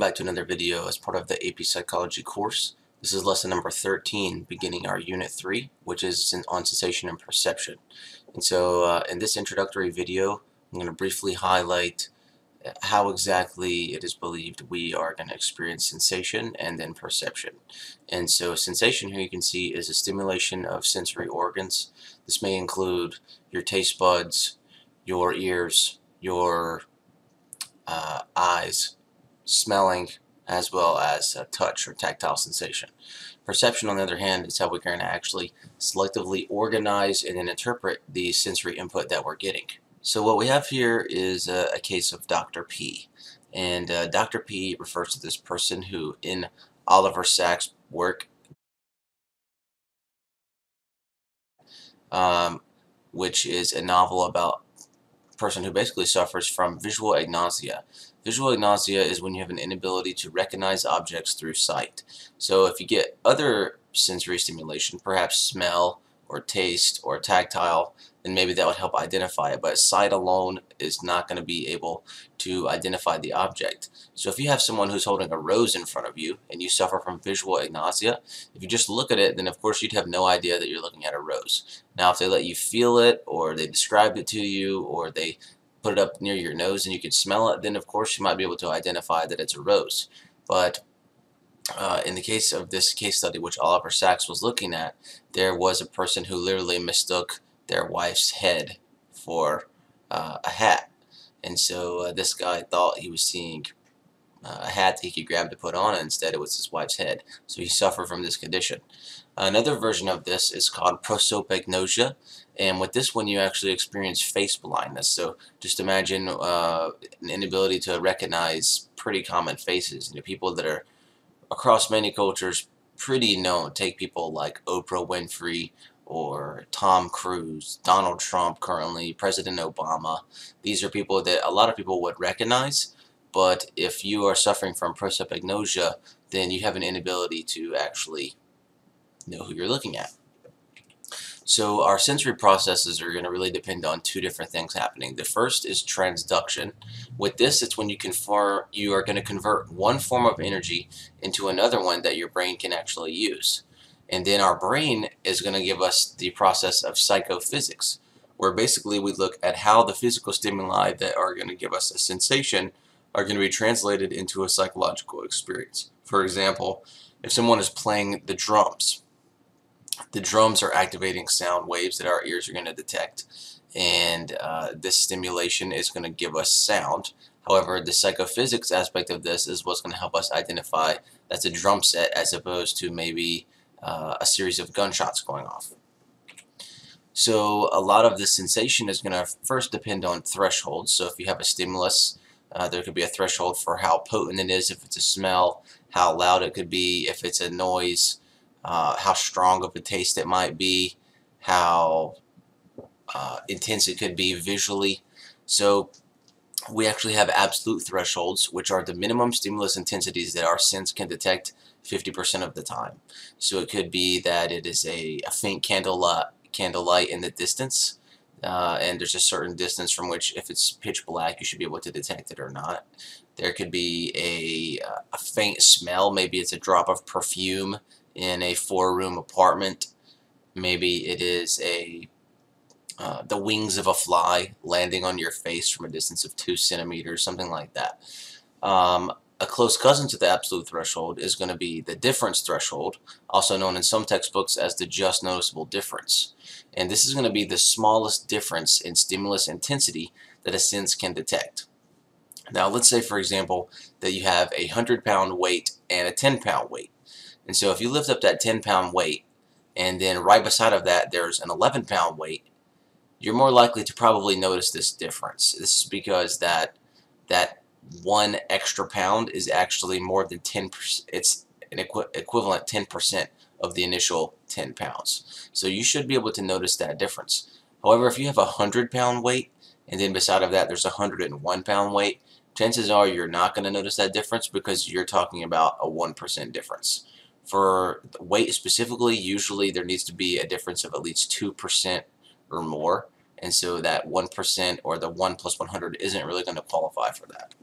Welcome back to another video as part of the AP Psychology course. This is lesson number 13, beginning our Unit 3, which is on sensation and perception. And so uh, in this introductory video, I'm going to briefly highlight how exactly it is believed we are going to experience sensation and then perception. And so sensation here you can see is a stimulation of sensory organs. This may include your taste buds, your ears, your uh, eyes, smelling, as well as touch or tactile sensation. Perception, on the other hand, is how we're going to actually selectively organize and then interpret the sensory input that we're getting. So what we have here is a, a case of Dr. P. And uh, Dr. P refers to this person who, in Oliver Sacks' work, um, which is a novel about a person who basically suffers from visual agnosia. Visual agnosia is when you have an inability to recognize objects through sight. So if you get other sensory stimulation, perhaps smell or taste or tactile, then maybe that would help identify it. But sight alone is not going to be able to identify the object. So if you have someone who's holding a rose in front of you and you suffer from visual agnosia, if you just look at it, then of course you'd have no idea that you're looking at a rose. Now if they let you feel it or they described it to you or they put it up near your nose and you can smell it, then of course you might be able to identify that it's a rose. But uh, in the case of this case study, which Oliver Sacks was looking at, there was a person who literally mistook their wife's head for uh, a hat. And so uh, this guy thought he was seeing uh, a hat that he could grab to put on, and instead it was his wife's head. So he suffered from this condition. Another version of this is called prosopagnosia, and with this one you actually experience face blindness. So just imagine uh, an inability to recognize pretty common faces. You know, people that are across many cultures pretty known. Take people like Oprah Winfrey or Tom Cruise, Donald Trump currently, President Obama. These are people that a lot of people would recognize, but if you are suffering from prosopagnosia, then you have an inability to actually know who you're looking at. So our sensory processes are going to really depend on two different things happening. The first is transduction. With this, it's when you conform, you are going to convert one form of energy into another one that your brain can actually use. And then our brain is going to give us the process of psychophysics, where basically we look at how the physical stimuli that are going to give us a sensation are going to be translated into a psychological experience. For example, if someone is playing the drums, the drums are activating sound waves that our ears are going to detect and uh, this stimulation is going to give us sound. However, the psychophysics aspect of this is what's going to help us identify that's a drum set as opposed to maybe uh, a series of gunshots going off. So a lot of the sensation is going to first depend on thresholds. So if you have a stimulus, uh, there could be a threshold for how potent it is, if it's a smell, how loud it could be, if it's a noise, uh, how strong of a taste it might be, how uh, intense it could be visually. So we actually have absolute thresholds, which are the minimum stimulus intensities that our sense can detect 50% of the time. So it could be that it is a, a faint candlelight, candlelight in the distance, uh, and there's a certain distance from which if it's pitch black you should be able to detect it or not. There could be a, a faint smell, maybe it's a drop of perfume in a four-room apartment. Maybe it is a uh, the wings of a fly landing on your face from a distance of two centimeters, something like that. Um, a close cousin to the absolute threshold is going to be the difference threshold, also known in some textbooks as the just noticeable difference. And this is going to be the smallest difference in stimulus intensity that a sense can detect. Now let's say for example that you have a 100 pound weight and a 10 pound weight. And so if you lift up that 10 pound weight and then right beside of that there's an 11 pound weight, you're more likely to probably notice this difference. This is because that that one extra pound is actually more than 10%, it's an equi equivalent 10% of the initial 10 pounds. So you should be able to notice that difference. However, if you have a 100 pound weight and then beside of that there's a 101 pound weight, chances are you're not going to notice that difference because you're talking about a 1% difference. For weight specifically, usually there needs to be a difference of at least 2% or more. And so that 1% or the 1 plus 100 isn't really going to qualify for that.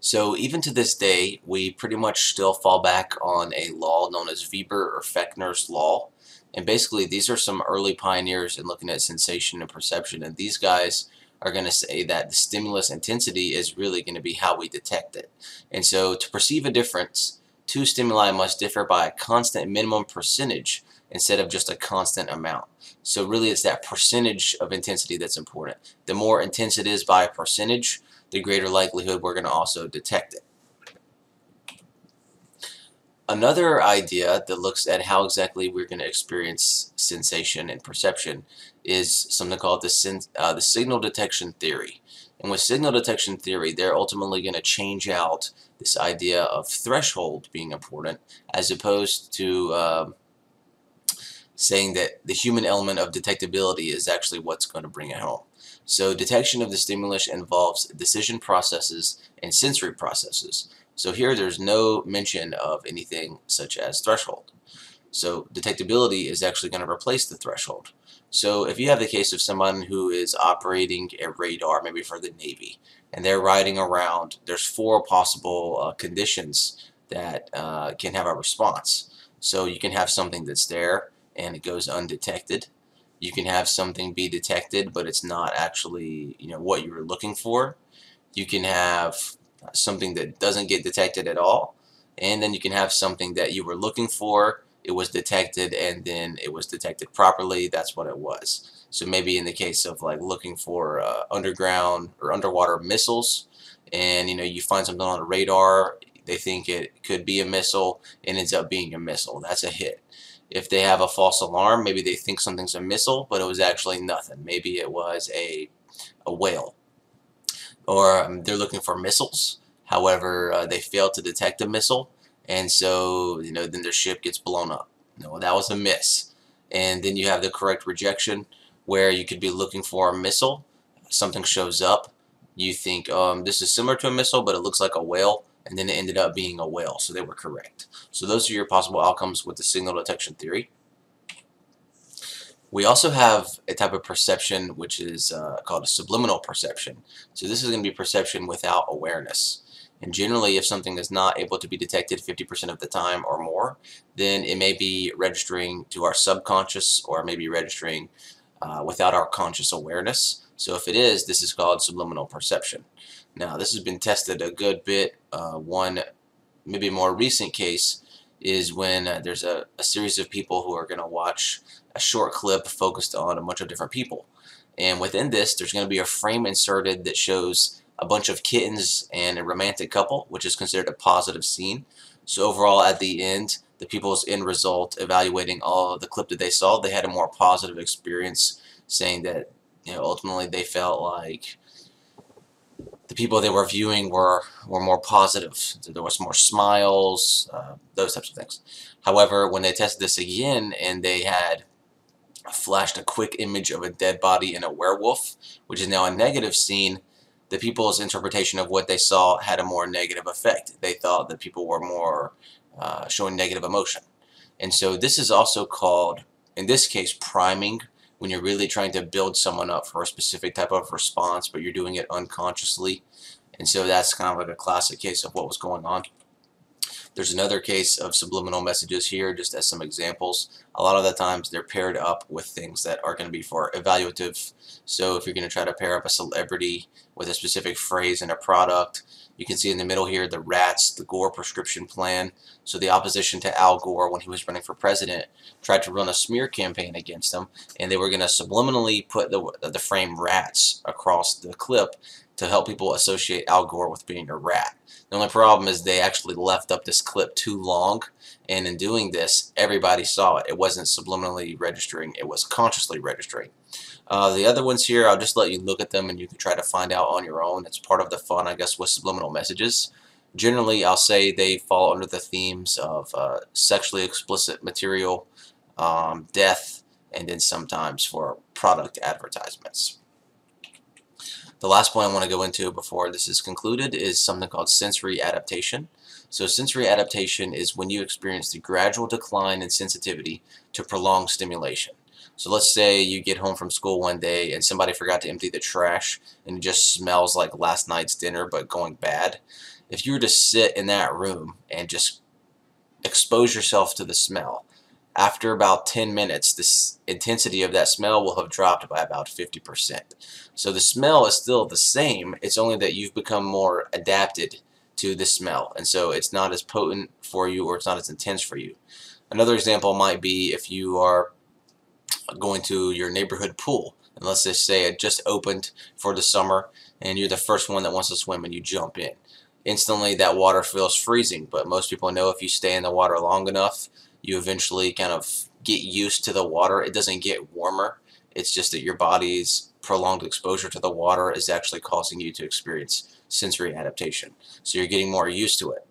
So even to this day, we pretty much still fall back on a law known as Weber or Fechner's law. And basically, these are some early pioneers in looking at sensation and perception. And these guys are going to say that the stimulus intensity is really going to be how we detect it. And so to perceive a difference, two stimuli must differ by a constant minimum percentage instead of just a constant amount. So really it's that percentage of intensity that's important. The more intense it is by a percentage, the greater likelihood we're going to also detect it. Another idea that looks at how exactly we're going to experience sensation and perception is something called the, uh, the signal detection theory. And with signal detection theory, they're ultimately going to change out this idea of threshold being important as opposed to uh, saying that the human element of detectability is actually what's going to bring it home. So detection of the stimulus involves decision processes and sensory processes. So here there's no mention of anything such as threshold. So detectability is actually going to replace the threshold. So if you have the case of someone who is operating a radar, maybe for the Navy, and they're riding around, there's four possible uh, conditions that uh, can have a response. So you can have something that's there and it goes undetected. You can have something be detected, but it's not actually you know what you were looking for. You can have something that doesn't get detected at all, and then you can have something that you were looking for. It was detected, and then it was detected properly. That's what it was. So maybe in the case of like looking for uh, underground or underwater missiles, and you know you find something on a radar, they think it could be a missile, and ends up being a missile. That's a hit. If they have a false alarm, maybe they think something's a missile, but it was actually nothing. Maybe it was a a whale. Or um, they're looking for missiles. However, uh, they fail to detect a missile, and so you know then their ship gets blown up. No, that was a miss. And then you have the correct rejection, where you could be looking for a missile. Something shows up. You think um, this is similar to a missile, but it looks like a whale and then it ended up being a whale, so they were correct. So those are your possible outcomes with the signal detection theory. We also have a type of perception which is uh, called a subliminal perception. So this is going to be perception without awareness. And generally, if something is not able to be detected 50% of the time or more, then it may be registering to our subconscious or maybe registering uh, without our conscious awareness. So if it is, this is called subliminal perception. Now, this has been tested a good bit. Uh, one maybe more recent case is when uh, there's a, a series of people who are going to watch a short clip focused on a bunch of different people. And within this, there's going to be a frame inserted that shows a bunch of kittens and a romantic couple, which is considered a positive scene. So overall, at the end, the people's end result, evaluating all the clip that they saw, they had a more positive experience, saying that you know ultimately they felt like the people they were viewing were were more positive. There was more smiles, uh, those types of things. However, when they tested this again and they had flashed a quick image of a dead body and a werewolf, which is now a negative scene, the people's interpretation of what they saw had a more negative effect. They thought that people were more uh, showing negative emotion. And so this is also called, in this case, priming when you're really trying to build someone up for a specific type of response, but you're doing it unconsciously. And so that's kind of like a classic case of what was going on. There's another case of subliminal messages here, just as some examples. A lot of the times they're paired up with things that are going to be for evaluative. So if you're going to try to pair up a celebrity with a specific phrase and a product, you can see in the middle here the rats, the Gore prescription plan. So the opposition to Al Gore when he was running for president tried to run a smear campaign against him, and they were going to subliminally put the, the frame rats across the clip to help people associate Al Gore with being a rat. The only problem is they actually left up this clip too long, and in doing this, everybody saw it. It wasn't subliminally registering, it was consciously registering. Uh, the other ones here, I'll just let you look at them and you can try to find out on your own. It's part of the fun, I guess, with subliminal messages. Generally, I'll say they fall under the themes of uh, sexually explicit material, um, death, and then sometimes for product advertisements. The last point I want to go into before this is concluded is something called sensory adaptation. So sensory adaptation is when you experience the gradual decline in sensitivity to prolonged stimulation. So let's say you get home from school one day and somebody forgot to empty the trash and it just smells like last night's dinner but going bad. if you were to sit in that room and just expose yourself to the smell, after about 10 minutes, the intensity of that smell will have dropped by about 50%. So the smell is still the same, it's only that you've become more adapted to the smell, and so it's not as potent for you or it's not as intense for you. Another example might be if you are going to your neighborhood pool, and let's just say it just opened for the summer, and you're the first one that wants to swim and you jump in. Instantly that water feels freezing, but most people know if you stay in the water long enough, you eventually kind of get used to the water. It doesn't get warmer. It's just that your body's prolonged exposure to the water is actually causing you to experience sensory adaptation. So you're getting more used to it.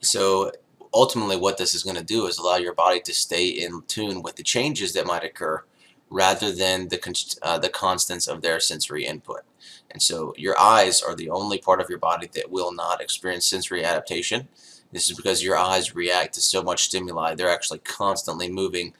So ultimately what this is going to do is allow your body to stay in tune with the changes that might occur rather than the, uh, the constants of their sensory input. And so your eyes are the only part of your body that will not experience sensory adaptation this is because your eyes react to so much stimuli. They're actually constantly moving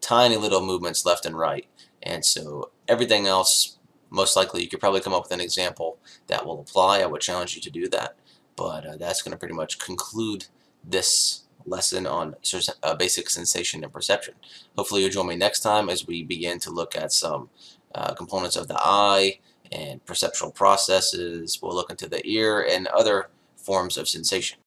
tiny little movements left and right. And so everything else, most likely you could probably come up with an example that will apply. I would challenge you to do that. But uh, that's going to pretty much conclude this lesson on uh, basic sensation and perception. Hopefully you'll join me next time as we begin to look at some uh, components of the eye and perceptual processes. We'll look into the ear and other forms of sensation.